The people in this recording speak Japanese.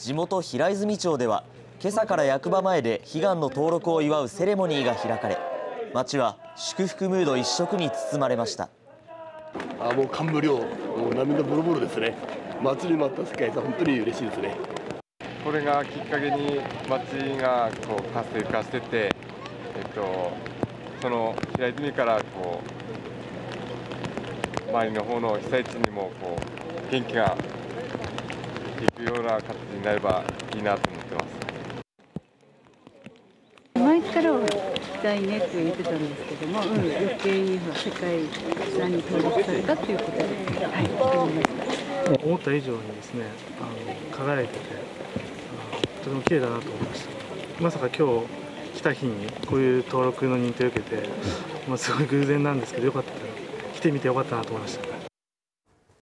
地元平泉町では今朝から役場前で悲願の登録を祝うセレモニーが開かれ町は祝福ムード一色に包まれました。あもう感無量。もう涙ボロボロですね。待ちに待った世界さん本当に嬉しいですね。これがきっかけに町がこう活性化してて、えっと、その平泉からこう周りの方の被災地にもこう元気がいくような形になればいいなと思ってます。前からは来たいねって言ってたんですけども、うん、余計に世界遺産に登録されたということで、はい、思った以上にですねあの輝いててとても綺麗だなと思いました。まさか今日来た日にこういう登録の認定を受けて、まあ、すごい偶然なんですけどよかったら来てみてよかったなと思いました。